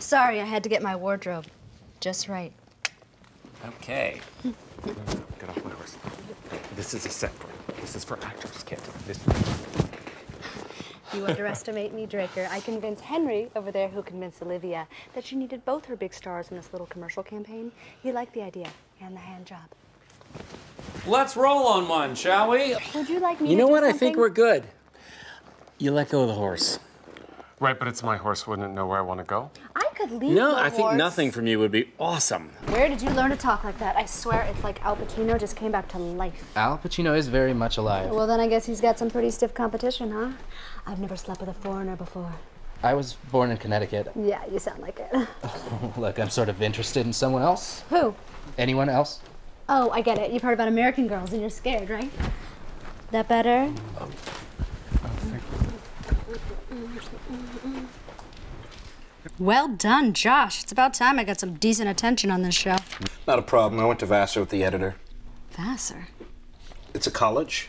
Sorry, I had to get my wardrobe just right. Okay. Get off my horse. This is a separate. This is for actors, kid. This. You underestimate me, Draker. I convinced Henry over there, who convinced Olivia, that she needed both her big stars in this little commercial campaign. He liked the idea and the hand job. Let's roll on one, shall we? Would you like me You to know do what? I think we're good. You let go of the horse. Right, but it's my horse. Wouldn't it know where I want to go? I could leave No, I think nothing from you would be awesome. Where did you learn to talk like that? I swear it's like Al Pacino just came back to life. Al Pacino is very much alive. Well, then I guess he's got some pretty stiff competition, huh? I've never slept with a foreigner before. I was born in Connecticut. Yeah, you sound like it. Look, I'm sort of interested in someone else. Who? Anyone else? Oh, I get it. You've heard about American girls and you're scared, right? That better? Oh. Oh, Well done, Josh. It's about time I got some decent attention on this show. Not a problem. I went to Vassar with the editor. Vassar. It's a college.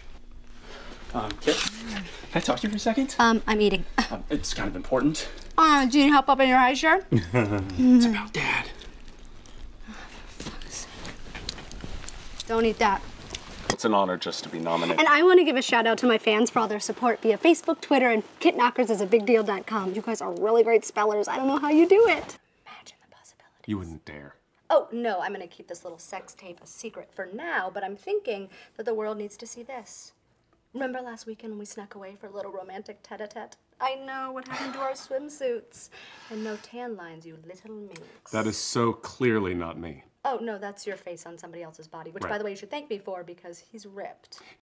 Um, Kit, can I talk to you for a second? Um, I'm eating. Um, it's kind of important. Uh, do you need help up in your high shirt? It's about Dad. Don't eat that. It's an honor just to be nominated. And I want to give a shout out to my fans for all their support via Facebook, Twitter, and kitknockers.com. You guys are really great spellers. I don't know how you do it. Imagine the possibility. You wouldn't dare. Oh, no, I'm going to keep this little sex tape a secret for now, but I'm thinking that the world needs to see this. Remember last weekend when we snuck away for a little romantic tete a tete? I know what happened to our swimsuits. And no tan lines, you little minx. That is so clearly not me. Oh, no, that's your face on somebody else's body, which, by the way, you should thank me for because he's ripped.